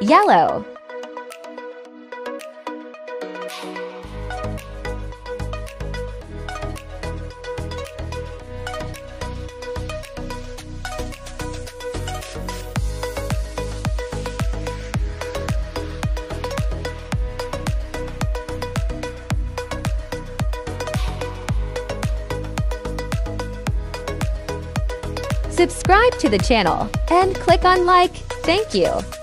Yellow. Subscribe to the channel and click on like. Thank you.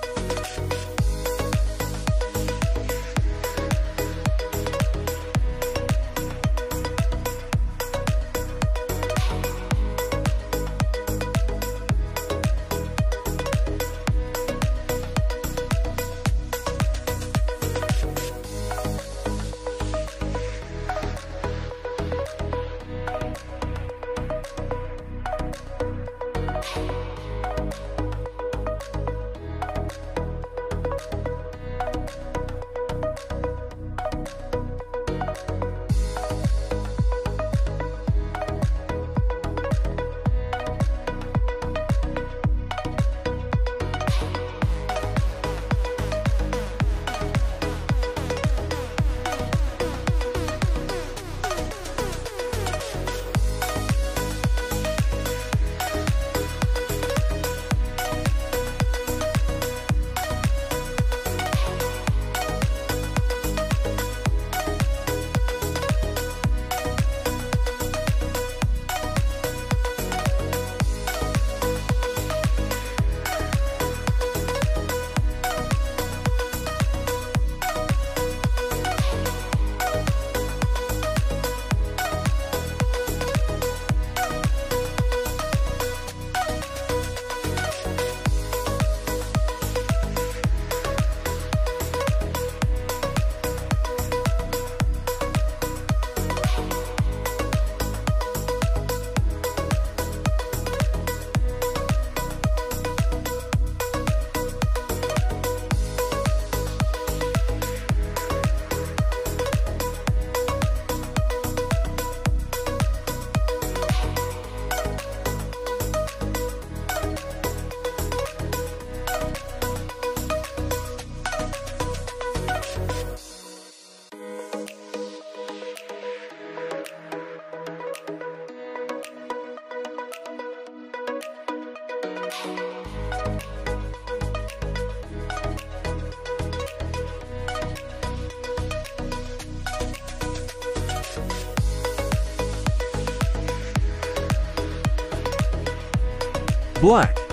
Black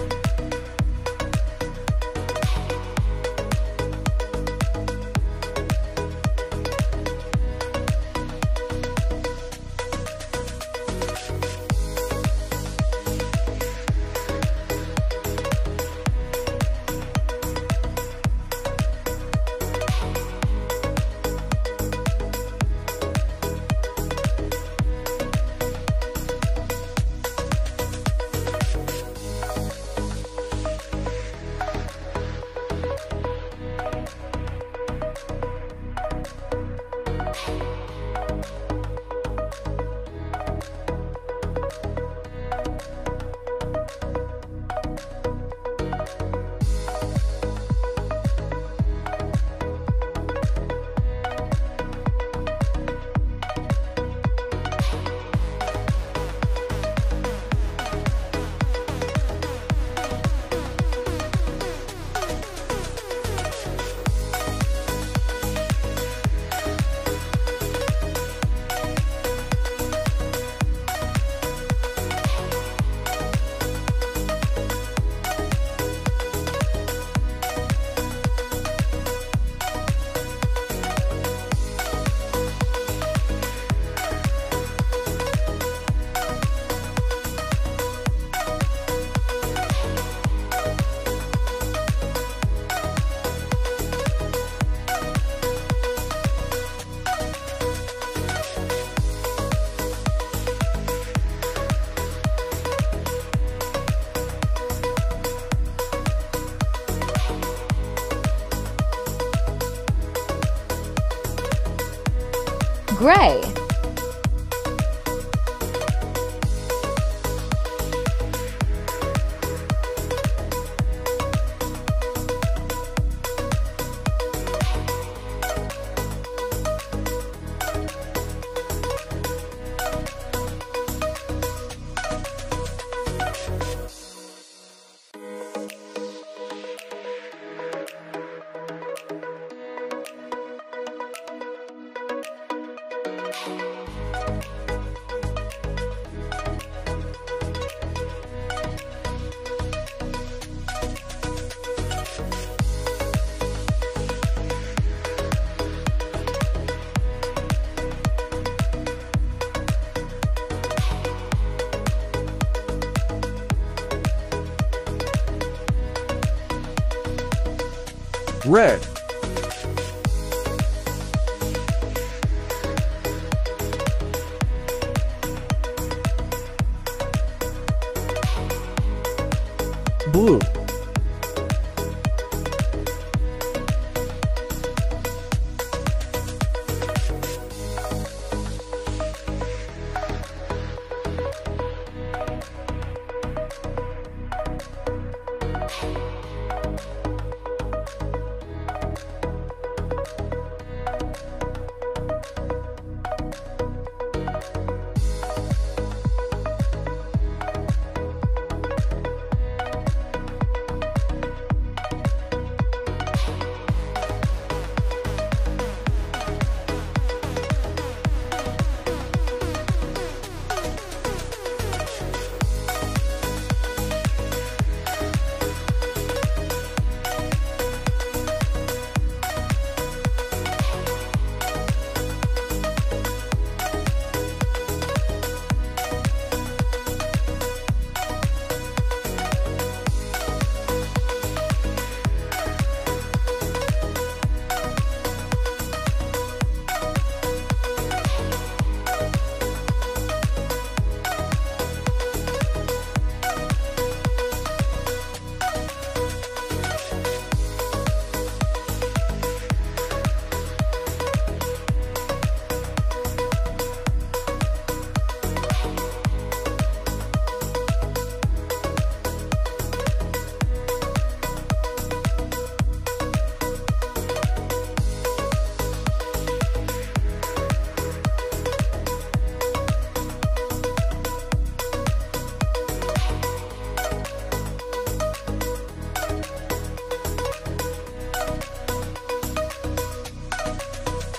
Gray. Red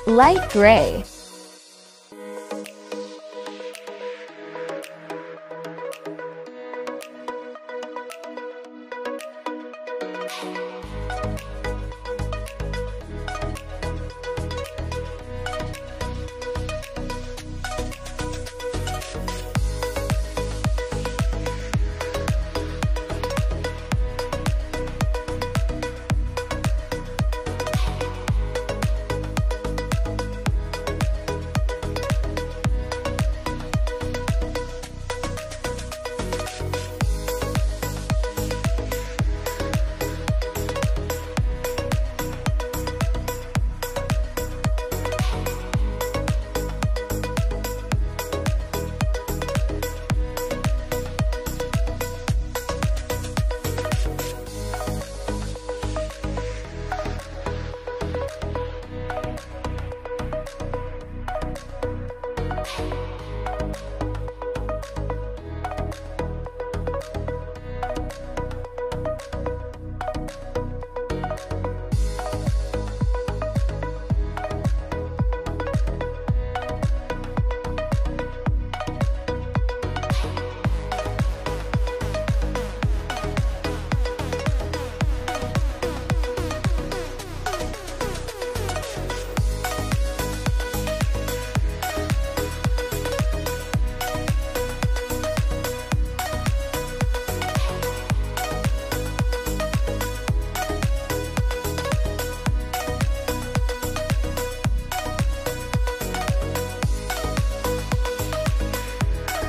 light gray,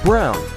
brown